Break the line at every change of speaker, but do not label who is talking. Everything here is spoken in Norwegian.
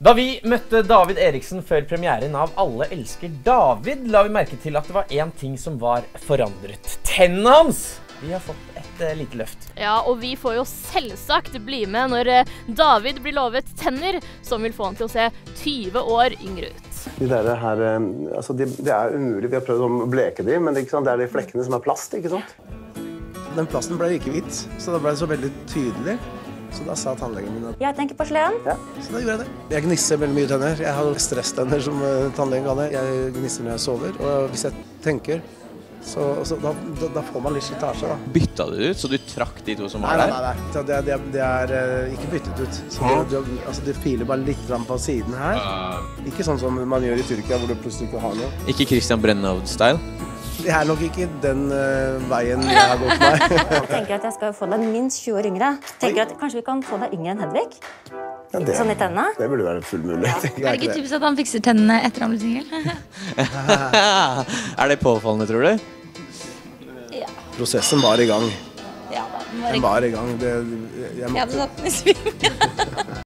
Da vi møtte David Eriksen før premieren av Alle elsker David, la vi merke til at det var én ting som var forandret. Tennene hans! Vi har fått et uh, lite løft.
Ja, og vi får jo selvsagt bli med når uh, David blir lovet tenner som vil få han til å se 20 år yngre ut.
De der her, eh, altså de, det er umulig. Vi har prøvd å bleke de, men det, det er de flekkene som er plast. ikke sant?
Den plasten ble ikke hvit, så det ble så veldig tydelig. Så da sa tannlegen min at
Jeg tenker porselen.
Ja, så da gjorde jeg det. Jeg gnisser veldig mye tenner. Jeg har stresstenner som uh, tannlegen kaller det. Jeg gnisser når jeg sover. Og hvis jeg tenker, så, så da, da, da, får man litt slitasje, da.
Bytta du det ut, så du trakk de to som var der?
nei. nei. nei Det, det, det er uh, ikke byttet ut. Så det, altså, det filer bare litt fram på siden her. Ikke sånn som man gjør i Tyrkia, hvor du plutselig ikke har noe.
Ikke Christian Brennov-style?
Det er nok ikke den uh, veien jeg har gått meg.
Jeg tenker at jeg skal få deg minst 20 år yngre. Tenker at Kanskje vi kan få deg yngre enn Hedvig?
Ja, det,
Sånn i tennene?
det burde være full mulighet.
Er det ikke typisk at han fikser tennene etter han blir singel?
er det påfallende, tror du?
Prosessen var i gang.
Ja, den var
Den
i-
var i gang. Det, jeg
Jeg
måtte
hadde satt den i sving.